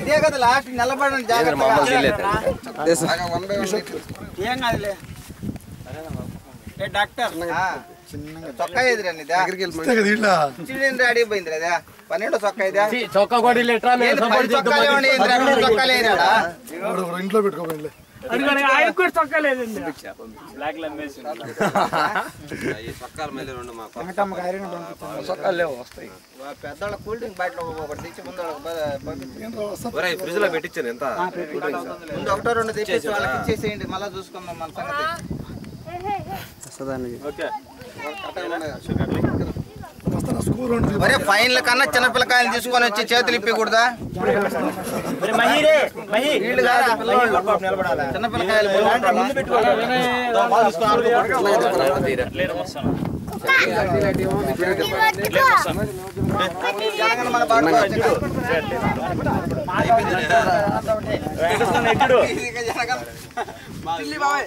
ఇదే కదా లాస్ట్ నిలబడండి జాగ్రత్తగా ఏం కాదులే ఏ డాక్టర్ చొక్కా అడిగిపోయింది అదే పన్నెండు చొక్కా కూడా? ఇంట్లో పెట్టుకోపోయింది కూల్ డ్రింక్ ఒకటి తెచ్చి ముందు. ఫ్రిడ్జ్లో పెట్టించాను ఎంత? ముందు ఒకటో రెండు తెచ్చేసి వాళ్ళకి ఇచ్చేసేయండి మళ్ళీ చూసుకుందాం మన సంగతి. స్కూల్ ఉంటుంది ఒరే ఫైన్ల కన్నా చిన్నపిల్లకాయలు తీసుకొని వచ్చి చేతులు ఇప్పకూడదా? చిన్నపిల్లకాయలు బాబాయ్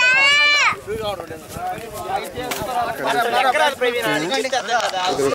ఎకరాలు ప్రవీణ, అడగండి.